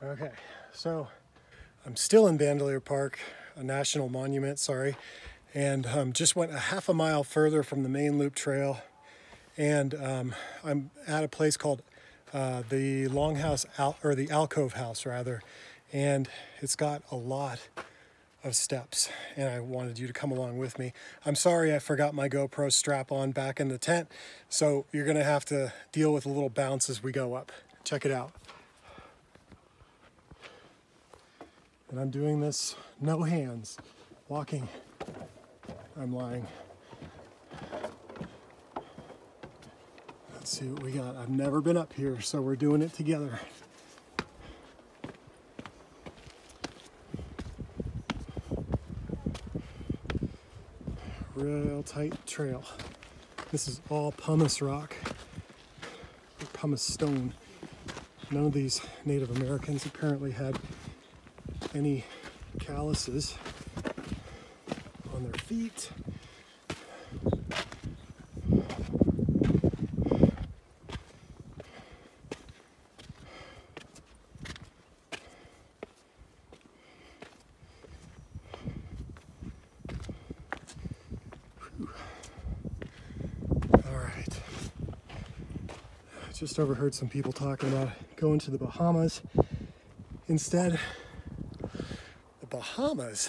Okay, so I'm still in Bandelier Park, a national monument, sorry, and um, just went a half a mile further from the main loop trail. And um, I'm at a place called uh, the Longhouse, Al- or the Alcove House, rather, and it's got a lot of steps and I wanted you to come along with me. I'm sorry I forgot my GoPro strap on back in the tent, so you're gonna have to deal with a little bounce as we go up. Check it out. And I'm doing this no hands, walking. I'm lying. Let's see what we got. I've never been up here, so we're doing it together. Real tight trail. This is all pumice rock, pumice stone. None of these Native Americans apparently had any calluses on their feet. All right. Just overheard some people talking about going to the Bahamas instead. Bahamas?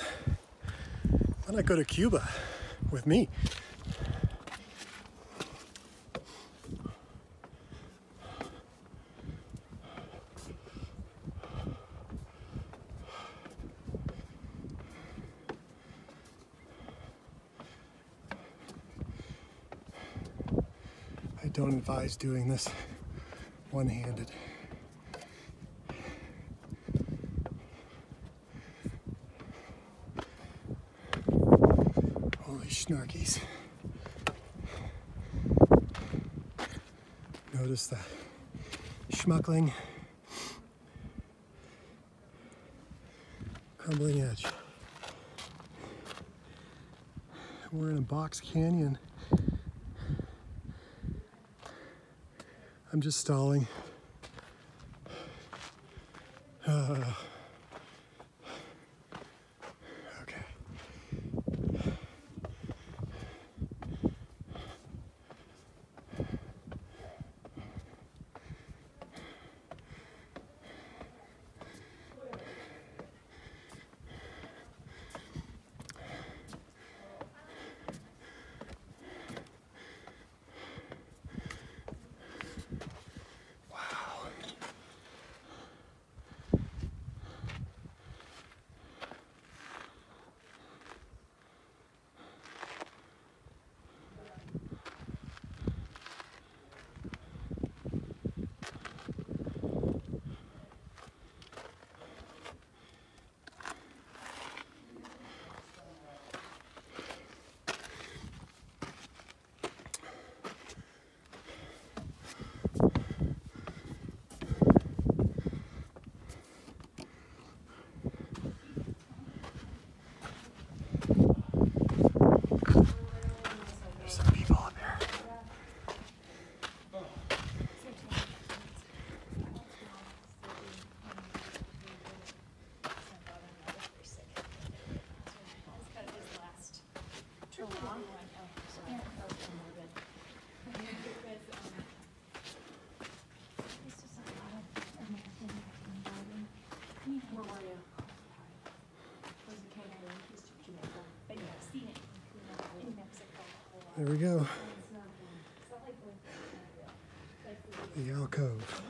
Why not go to Cuba with me? I don't advise doing this one Snarkies. Notice that schmuckling, crumbling edge. We're in a box canyon. I'm just stalling. There we go. The alcove.